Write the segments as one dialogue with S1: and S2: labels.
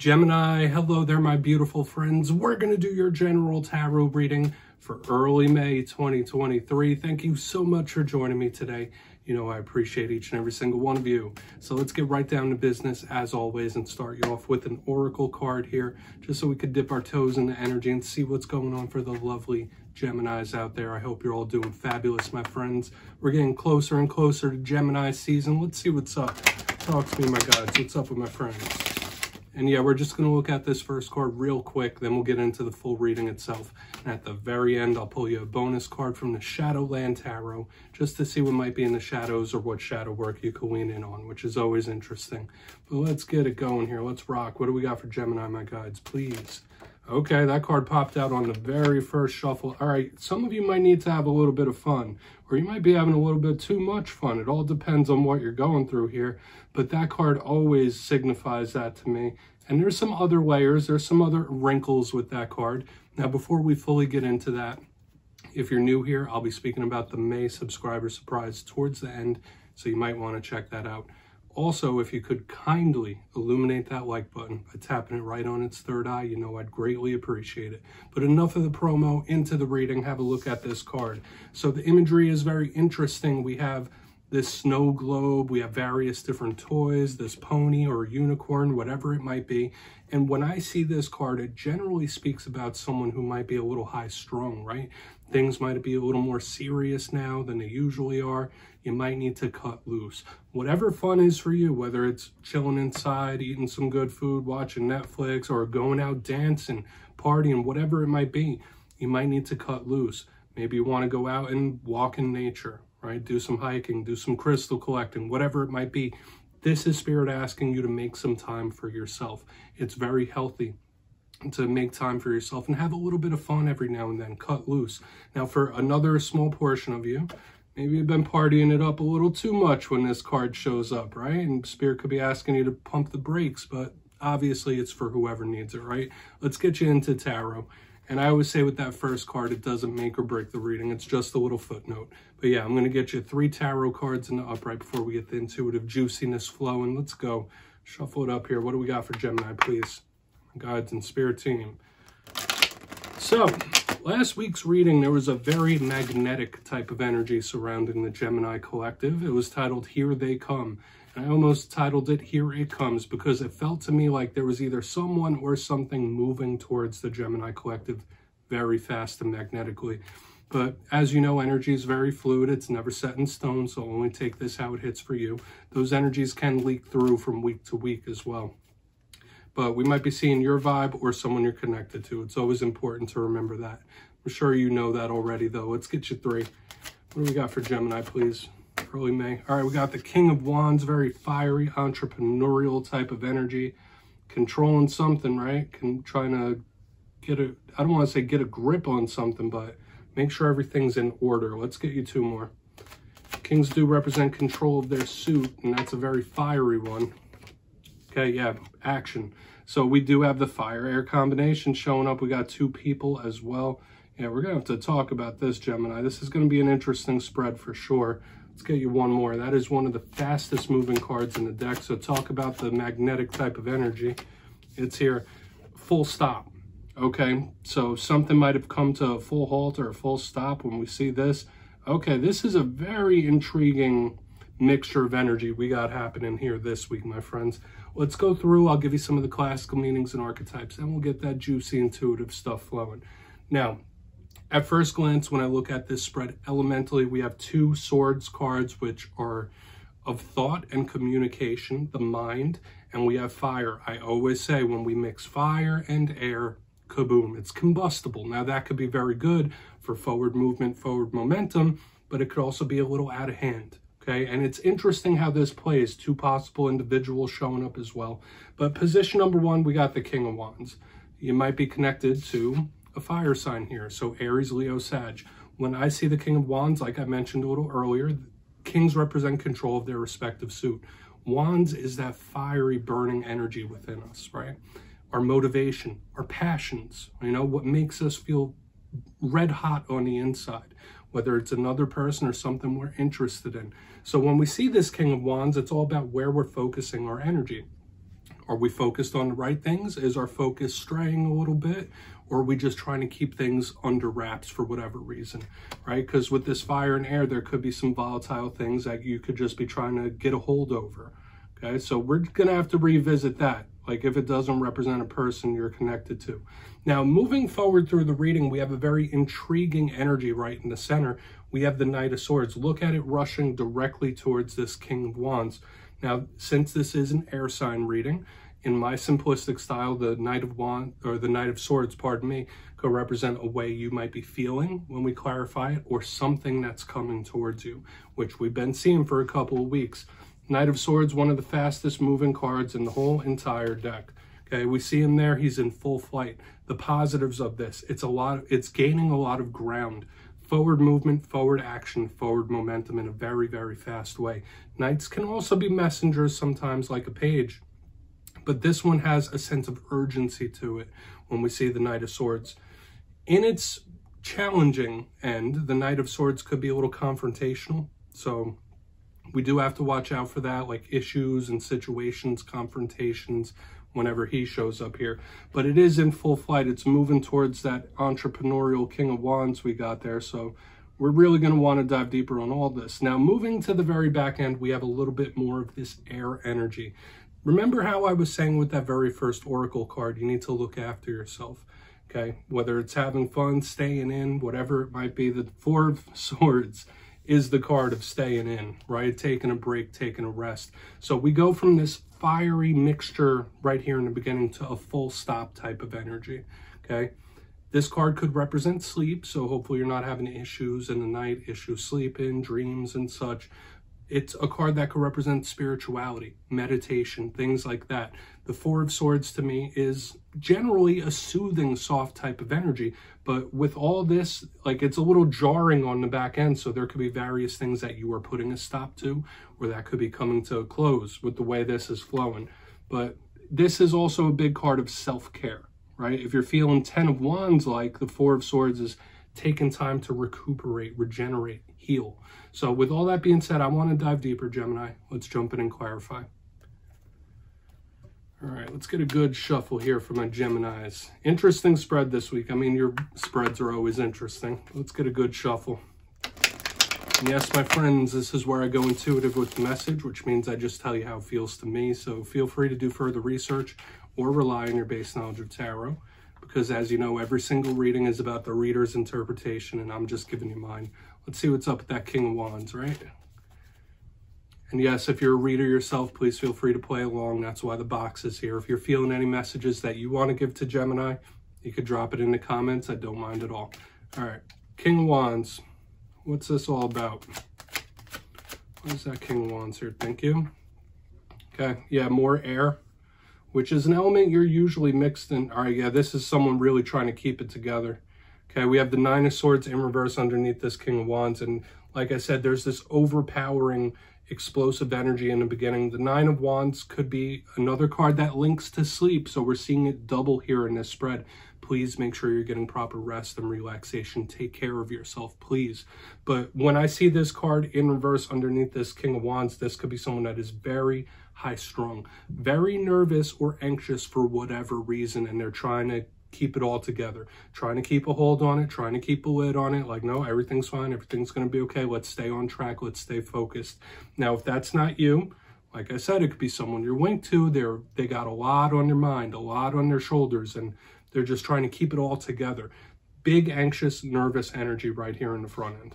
S1: Gemini, hello there, my beautiful friends. We're going to do your general tarot reading for early May 2023. Thank you so much for joining me today. You know, I appreciate each and every single one of you. So let's get right down to business as always and start you off with an oracle card here, just so we could dip our toes in the energy and see what's going on for the lovely Geminis out there. I hope you're all doing fabulous, my friends. We're getting closer and closer to Gemini season. Let's see what's up. Talk to me, my guys. What's up with my friends? And yeah, we're just going to look at this first card real quick, then we'll get into the full reading itself. And at the very end, I'll pull you a bonus card from the Shadowland Tarot, just to see what might be in the shadows or what shadow work you can lean in on, which is always interesting. But let's get it going here. Let's rock. What do we got for Gemini, my guides? Please. Okay, that card popped out on the very first shuffle. All right, some of you might need to have a little bit of fun, or you might be having a little bit too much fun. It all depends on what you're going through here, but that card always signifies that to me. And there's some other layers, there's some other wrinkles with that card. Now, before we fully get into that, if you're new here, I'll be speaking about the May subscriber surprise towards the end, so you might want to check that out. Also, if you could kindly illuminate that like button by tapping it right on its third eye, you know I'd greatly appreciate it. But enough of the promo, into the reading, have a look at this card. So the imagery is very interesting. We have this snow globe, we have various different toys, this pony or unicorn, whatever it might be. And when I see this card, it generally speaks about someone who might be a little high strung, right? Things might be a little more serious now than they usually are. You might need to cut loose. Whatever fun is for you, whether it's chilling inside, eating some good food, watching Netflix, or going out dancing, partying, whatever it might be, you might need to cut loose. Maybe you want to go out and walk in nature, right? Do some hiking, do some crystal collecting, whatever it might be. This is Spirit asking you to make some time for yourself. It's very healthy to make time for yourself and have a little bit of fun every now and then, cut loose. Now, for another small portion of you, maybe you've been partying it up a little too much when this card shows up, right? And Spirit could be asking you to pump the brakes, but obviously it's for whoever needs it, right? Let's get you into tarot. And I always say with that first card, it doesn't make or break the reading. It's just a little footnote. But yeah, I'm going to get you three tarot cards in the upright before we get the intuitive juiciness flowing. Let's go. Shuffle it up here. What do we got for Gemini, please? Guides and Spirit Team. So, last week's reading, there was a very magnetic type of energy surrounding the Gemini collective. It was titled Here They Come. I almost titled it Here It Comes because it felt to me like there was either someone or something moving towards the Gemini collective very fast and magnetically. But as you know, energy is very fluid. It's never set in stone, so only take this how it hits for you. Those energies can leak through from week to week as well but we might be seeing your vibe or someone you're connected to. It's always important to remember that. I'm sure you know that already, though. Let's get you three. What do we got for Gemini, please? Early May. All right, we got the King of Wands, very fiery, entrepreneurial type of energy, controlling something, right? Can trying to get a, I don't want to say get a grip on something, but make sure everything's in order. Let's get you two more. Kings do represent control of their suit, and that's a very fiery one. Okay, yeah, action. So we do have the fire-air combination showing up. We got two people as well. Yeah, we're going to have to talk about this, Gemini. This is going to be an interesting spread for sure. Let's get you one more. That is one of the fastest moving cards in the deck. So talk about the magnetic type of energy. It's here. Full stop. Okay, so something might have come to a full halt or a full stop when we see this. Okay, this is a very intriguing mixture of energy we got happening here this week, my friends. Let's go through. I'll give you some of the classical meanings and archetypes, and we'll get that juicy, intuitive stuff flowing. Now, at first glance, when I look at this spread, elementally, we have two swords cards, which are of thought and communication, the mind, and we have fire. I always say when we mix fire and air, kaboom, it's combustible. Now, that could be very good for forward movement, forward momentum, but it could also be a little out of hand. Okay, and it's interesting how this plays, two possible individuals showing up as well. But position number one, we got the King of Wands. You might be connected to a fire sign here, so Aries, Leo, Sag. When I see the King of Wands, like I mentioned a little earlier, kings represent control of their respective suit. Wands is that fiery, burning energy within us, right? Our motivation, our passions, you know, what makes us feel red hot on the inside, whether it's another person or something we're interested in. So when we see this King of Wands, it's all about where we're focusing our energy. Are we focused on the right things? Is our focus straying a little bit? Or are we just trying to keep things under wraps for whatever reason, right? Because with this fire and air, there could be some volatile things that you could just be trying to get a hold over. Okay, so we're gonna have to revisit that like if it doesn't represent a person you're connected to. Now, moving forward through the reading, we have a very intriguing energy right in the center. We have the Knight of Swords. Look at it rushing directly towards this King of Wands. Now, since this is an air sign reading, in my simplistic style, the Knight of Wands, or the Knight of Swords, pardon me, could represent a way you might be feeling when we clarify it, or something that's coming towards you, which we've been seeing for a couple of weeks. Knight of Swords, one of the fastest moving cards in the whole entire deck. Okay, we see him there, he's in full flight. The positives of this, it's a lot, it's gaining a lot of ground. Forward movement, forward action, forward momentum in a very, very fast way. Knights can also be messengers sometimes like a page, but this one has a sense of urgency to it when we see the Knight of Swords. In its challenging end, the Knight of Swords could be a little confrontational. So we do have to watch out for that, like issues and situations, confrontations, whenever he shows up here. But it is in full flight. It's moving towards that entrepreneurial King of Wands we got there. So we're really going to want to dive deeper on all this. Now, moving to the very back end, we have a little bit more of this air energy. Remember how I was saying with that very first Oracle card, you need to look after yourself. Okay, whether it's having fun, staying in, whatever it might be, the Four of Swords is the card of staying in, right? Taking a break, taking a rest. So we go from this fiery mixture right here in the beginning to a full stop type of energy, okay? This card could represent sleep, so hopefully you're not having issues in the night, issues sleeping, dreams and such. It's a card that could represent spirituality, meditation, things like that. The Four of Swords to me is generally a soothing, soft type of energy. But with all this, like it's a little jarring on the back end. So there could be various things that you are putting a stop to, or that could be coming to a close with the way this is flowing. But this is also a big card of self care, right? If you're feeling 10 of Wands like the Four of Swords is taking time to recuperate, regenerate, heal. So with all that being said, I want to dive deeper, Gemini. Let's jump in and clarify. All right, let's get a good shuffle here for my Geminis. Interesting spread this week. I mean, your spreads are always interesting. Let's get a good shuffle. And yes, my friends, this is where I go intuitive with the message, which means I just tell you how it feels to me. So feel free to do further research or rely on your base knowledge of tarot. Because as you know, every single reading is about the reader's interpretation, and I'm just giving you mine. Let's see what's up with that King of Wands, right? And yes, if you're a reader yourself, please feel free to play along. That's why the box is here. If you're feeling any messages that you want to give to Gemini, you could drop it in the comments. I don't mind at all. All right, King of Wands. What's this all about? What is that King of Wands here? Thank you. Okay, yeah, more air, which is an element you're usually mixed in. All right, yeah, this is someone really trying to keep it together. Okay, we have the Nine of Swords in reverse underneath this King of Wands. And like I said, there's this overpowering explosive energy in the beginning. The Nine of Wands could be another card that links to sleep. So we're seeing it double here in this spread. Please make sure you're getting proper rest and relaxation. Take care of yourself, please. But when I see this card in reverse underneath this King of Wands, this could be someone that is very high strung, very nervous or anxious for whatever reason, and they're trying to keep it all together, trying to keep a hold on it, trying to keep a lid on it. Like, no, everything's fine. Everything's going to be okay. Let's stay on track. Let's stay focused. Now, if that's not you, like I said, it could be someone you're linked to. They're, they got a lot on their mind, a lot on their shoulders, and they're just trying to keep it all together. Big, anxious, nervous energy right here in the front end.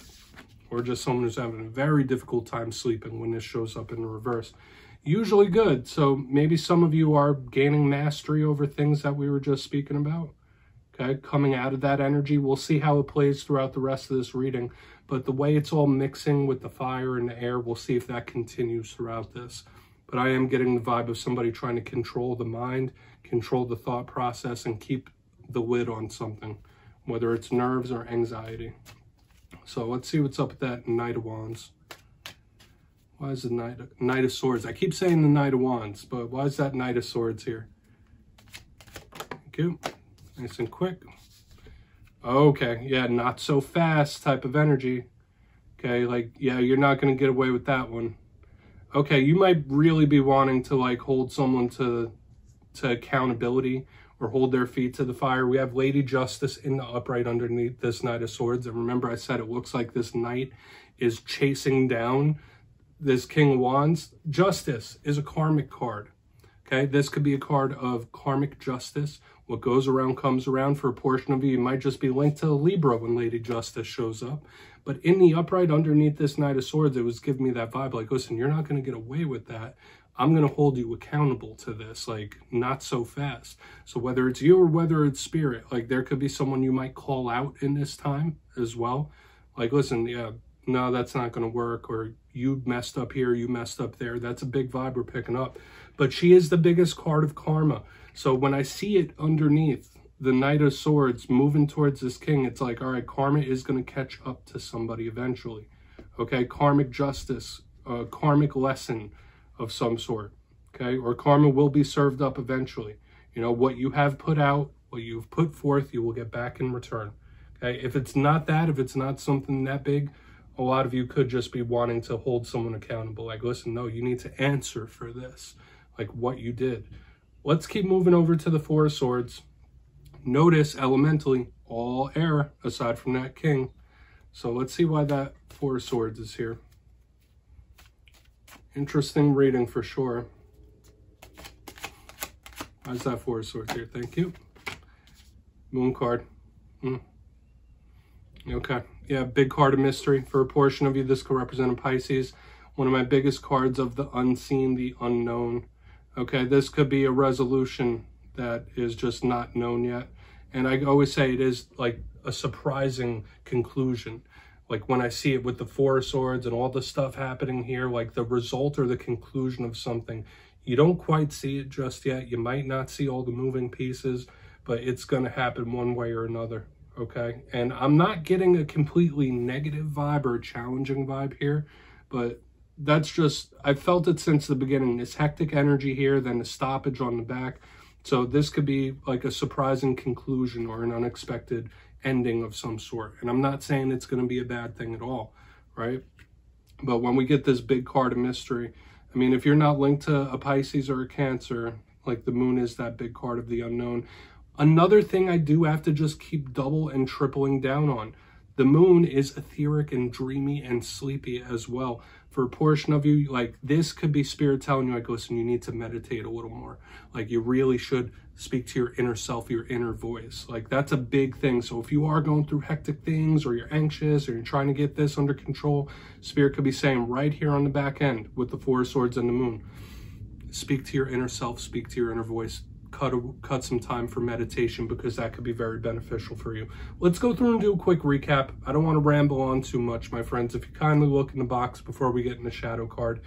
S1: Or just someone who's having a very difficult time sleeping when this shows up in the reverse usually good. So maybe some of you are gaining mastery over things that we were just speaking about. Okay, coming out of that energy. We'll see how it plays throughout the rest of this reading. But the way it's all mixing with the fire and the air, we'll see if that continues throughout this. But I am getting the vibe of somebody trying to control the mind, control the thought process, and keep the lid on something, whether it's nerves or anxiety. So let's see what's up with that Knight of Wands. Why is the Knight of, Knight of Swords? I keep saying the Knight of Wands, but why is that Knight of Swords here? Thank you. Nice and quick. Okay, yeah, not so fast type of energy. Okay, like, yeah, you're not going to get away with that one. Okay, you might really be wanting to, like, hold someone to to accountability or hold their feet to the fire. We have Lady Justice in the upright underneath this Knight of Swords. And remember, I said it looks like this knight is chasing down this King of Wands. Justice is a karmic card. Okay, this could be a card of karmic justice. What goes around comes around for a portion of you. You might just be linked to Libra when Lady Justice shows up. But in the upright underneath this Knight of Swords, it was giving me that vibe like, listen, you're not going to get away with that. I'm going to hold you accountable to this, like not so fast. So whether it's you or whether it's spirit, like there could be someone you might call out in this time as well. Like, listen, yeah, no, that's not going to work. Or you messed up here, you messed up there. That's a big vibe we're picking up. But she is the biggest card of karma. So when I see it underneath the Knight of Swords moving towards this king, it's like, all right, karma is going to catch up to somebody eventually. Okay, karmic justice, a karmic lesson of some sort. Okay, or karma will be served up eventually. You know, what you have put out, what you've put forth, you will get back in return. Okay, if it's not that, if it's not something that big, a lot of you could just be wanting to hold someone accountable. Like, listen, no, you need to answer for this, like what you did. Let's keep moving over to the Four of Swords. Notice elementally all air aside from that king. So let's see why that Four of Swords is here. Interesting reading for sure. How's that Four of Swords here? Thank you. Moon card. Mm. Okay. Yeah, big card of mystery. For a portion of you, this could represent a Pisces. One of my biggest cards of the unseen, the unknown. Okay, this could be a resolution that is just not known yet. And I always say it is like a surprising conclusion. Like when I see it with the Four Swords and all the stuff happening here, like the result or the conclusion of something. You don't quite see it just yet. You might not see all the moving pieces, but it's going to happen one way or another okay? And I'm not getting a completely negative vibe or challenging vibe here, but that's just, I've felt it since the beginning. This hectic energy here, then the stoppage on the back. So this could be like a surprising conclusion or an unexpected ending of some sort. And I'm not saying it's going to be a bad thing at all, right? But when we get this big card of mystery, I mean, if you're not linked to a Pisces or a Cancer, like the moon is that big card of the unknown, Another thing I do have to just keep double and tripling down on. The moon is etheric and dreamy and sleepy as well. For a portion of you, like this could be spirit telling you, like, listen, you need to meditate a little more. Like you really should speak to your inner self, your inner voice. Like that's a big thing. So if you are going through hectic things or you're anxious or you're trying to get this under control, spirit could be saying right here on the back end with the four swords and the moon, speak to your inner self, speak to your inner voice cut, a, cut some time for meditation because that could be very beneficial for you. Let's go through and do a quick recap. I don't want to ramble on too much, my friends. If you kindly look in the box before we get in the shadow card,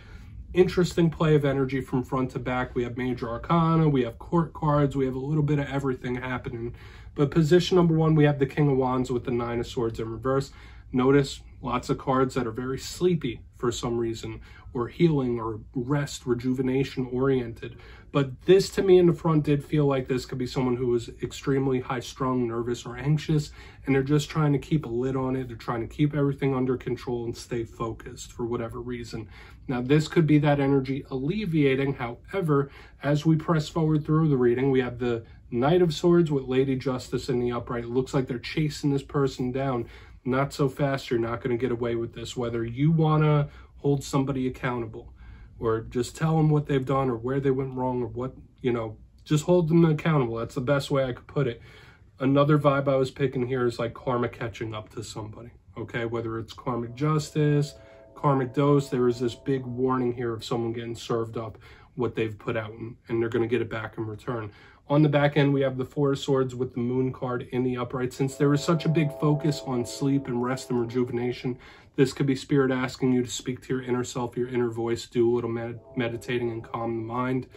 S1: interesting play of energy from front to back. We have major arcana, we have court cards, we have a little bit of everything happening. But position number one, we have the King of Wands with the Nine of Swords in reverse. Notice lots of cards that are very sleepy for some reason, or healing, or rest, rejuvenation oriented. But this to me in the front did feel like this could be someone who was extremely high strung, nervous, or anxious, and they're just trying to keep a lid on it. They're trying to keep everything under control and stay focused for whatever reason. Now, this could be that energy alleviating. However, as we press forward through the reading, we have the Knight of Swords with Lady Justice in the upright. It looks like they're chasing this person down. Not so fast, you're not going to get away with this. Whether you want to hold somebody accountable or just tell them what they've done or where they went wrong or what, you know, just hold them accountable. That's the best way I could put it. Another vibe I was picking here is like karma catching up to somebody, okay? Whether it's karmic justice, karmic dose, there is this big warning here of someone getting served up what they've put out and, and they're going to get it back in return. On the back end, we have the Four of Swords with the Moon card in the upright. Since there is such a big focus on sleep and rest and rejuvenation, this could be Spirit asking you to speak to your inner self, your inner voice, do a little med meditating and calm the mind.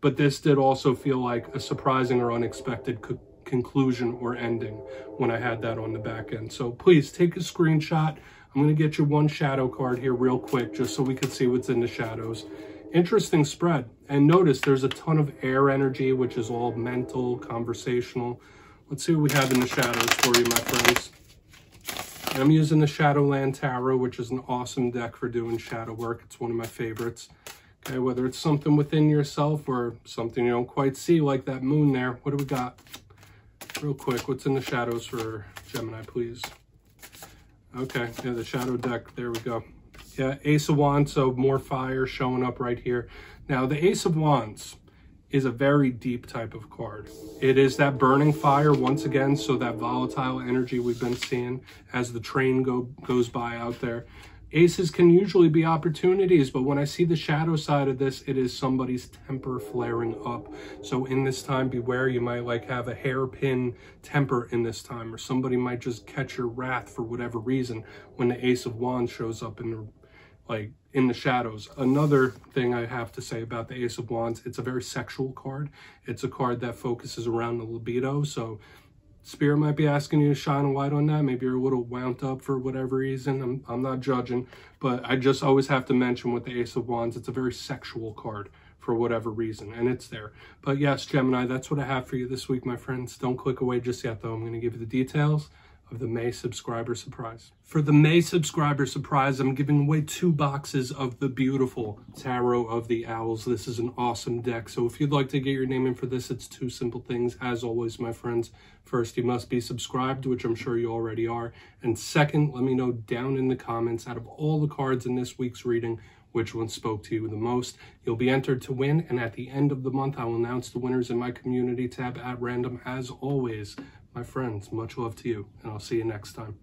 S1: But this did also feel like a surprising or unexpected co conclusion or ending when I had that on the back end. So please take a screenshot. I'm going to get you one shadow card here real quick just so we can see what's in the shadows. Interesting spread. And notice there's a ton of air energy, which is all mental, conversational. Let's see what we have in the shadows for you, my friends. I'm using the Shadowland Tarot, which is an awesome deck for doing shadow work. It's one of my favorites. Okay, whether it's something within yourself or something you don't quite see, like that moon there. What do we got? Real quick, what's in the shadows for Gemini, please? Okay, yeah, the shadow deck, there we go. Yeah, Ace of Wands, so more fire showing up right here. Now, the Ace of Wands is a very deep type of card. It is that burning fire once again, so that volatile energy we've been seeing as the train go goes by out there. Aces can usually be opportunities, but when I see the shadow side of this, it is somebody's temper flaring up. So in this time, beware, you might like have a hairpin temper in this time, or somebody might just catch your wrath for whatever reason when the Ace of Wands shows up in the like in the shadows. Another thing I have to say about the Ace of Wands, it's a very sexual card. It's a card that focuses around the libido. So Spirit might be asking you to shine a light on that. Maybe you're a little wound up for whatever reason. I'm, I'm not judging, but I just always have to mention with the Ace of Wands, it's a very sexual card for whatever reason, and it's there. But yes, Gemini, that's what I have for you this week, my friends. Don't click away just yet, though. I'm going to give you the details of the May subscriber surprise. For the May subscriber surprise, I'm giving away two boxes of the beautiful Tarot of the Owls. This is an awesome deck. So if you'd like to get your name in for this, it's two simple things. As always, my friends, first, you must be subscribed, which I'm sure you already are. And second, let me know down in the comments, out of all the cards in this week's reading, which one spoke to you the most. You'll be entered to win, and at the end of the month, I will announce the winners in my community tab at random as always. My friends, much love to you, and I'll see you next time.